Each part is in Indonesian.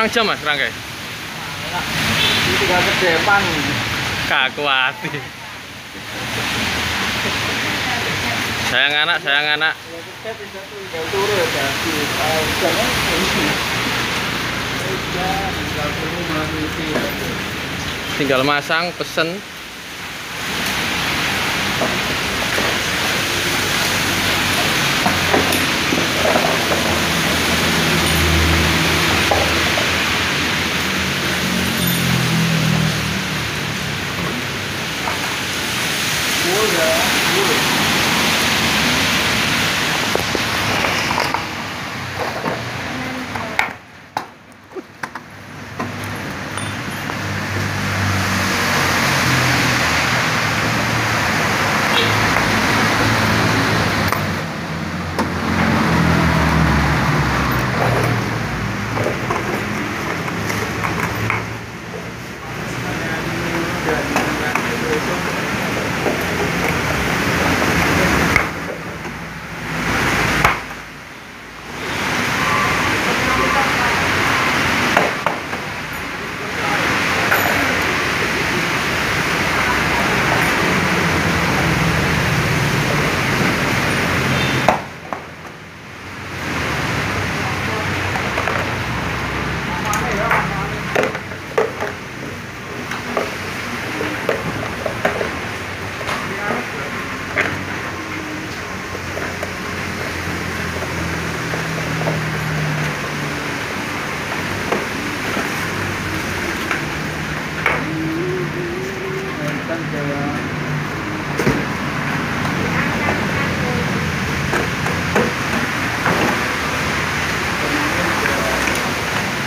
Pirang jam mas rangkai? Ini tinggal ke depan. Kakuati. Sayang anak, sayang anak. Tinggal turun jadi Absolutely.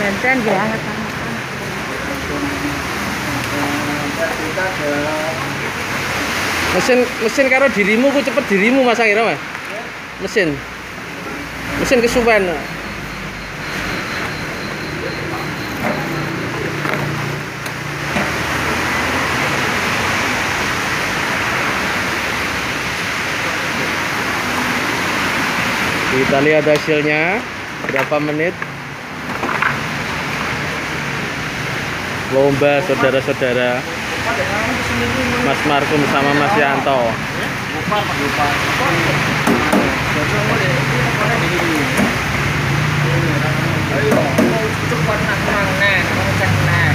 Benten ya Mesin mesin karo dirimu ku cepet dirimu Mas Akhirnya Mas. Mesin. Mesin kesuwen. Kita lihat hasilnya berapa menit. Lomba saudara-saudara Mas Markum sama Mas Yanto. lupa apa lupa jadi mulai mulai di sini ayo cepat nak nang nek mau cek nek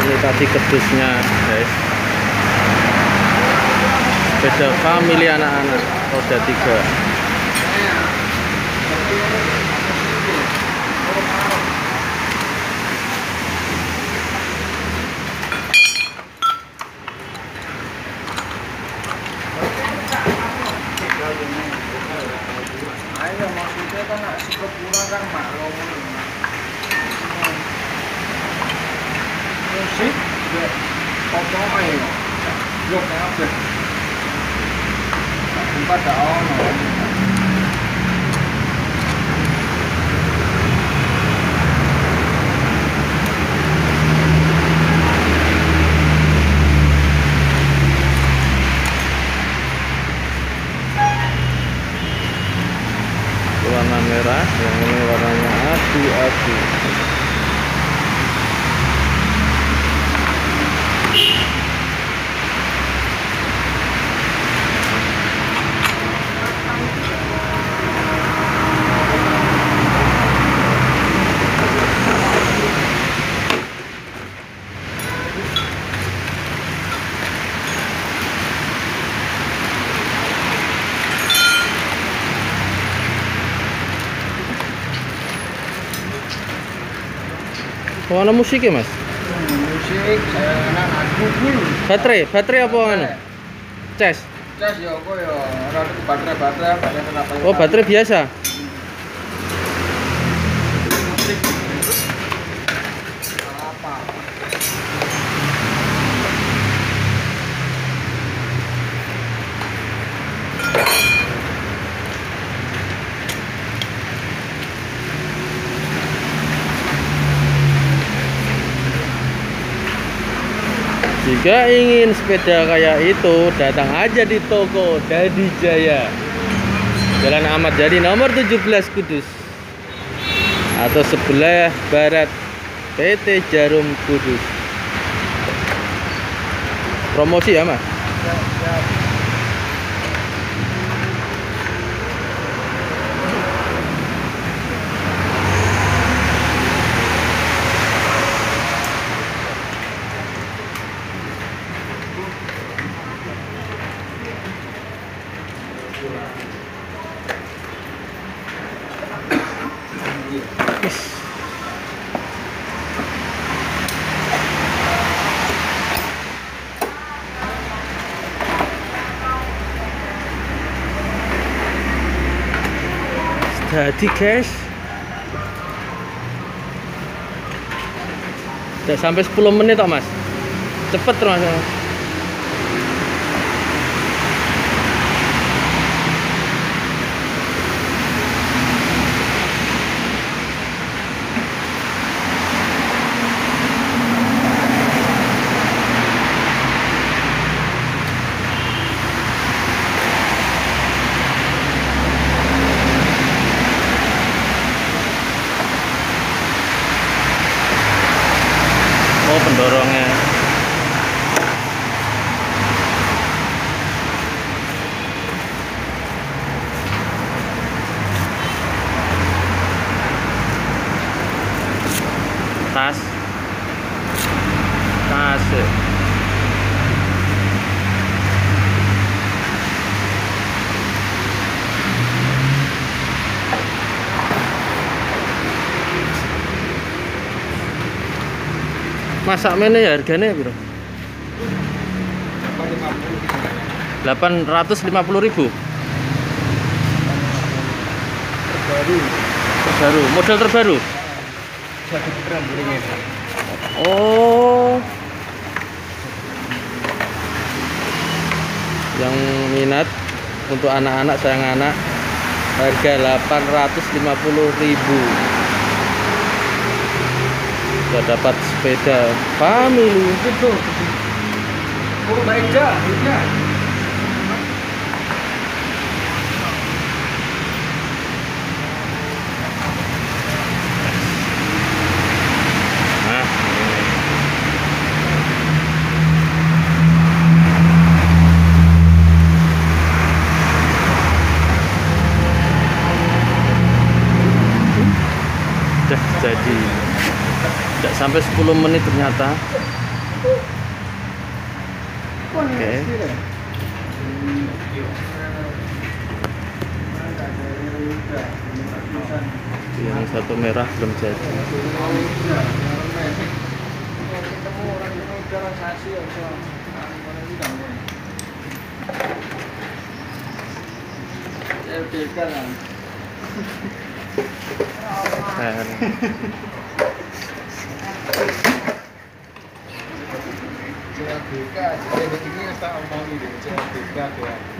Ini tadi kedusnya, guys. Beda family anak-anak roda tiga. Ayo maksudnya kan nak kan maklum. Musik, ya? Bắt. Warna musik ya mas? Musik, saya anak Google. Baterai, baterai apa anu? Ces. Cas ya apa ya? Ora baterai-baterai, banyak kenapa ya? Oh baterai biasa. Juga ingin sepeda kayak itu, datang aja di toko Dadi Jaya. Jalan Ahmad Jadi nomor 17 Kudus. Atau sebelah barat PT Jarum Kudus. Promosi ya, Mas? Ya, ya. Jadi guys. Udah sampai 10 menit kok mas? Cepet terus mas Pendorongnya. Tas. Tas Masak mene ya harganya bro? 850 ribu Baru. terbaru model terbaru burungnya. oh yang minat untuk anak-anak sayang anak harga 850 ribu sudah dapat sepeda family Betul. Oh, baik. Ya. nah udah jadi tidak sampai 10 menit ternyata. Oke. Yang satu merah belum jadi. Keren. 回家，姐姐，你今天要带俺妈，你领着俺回家，对啊。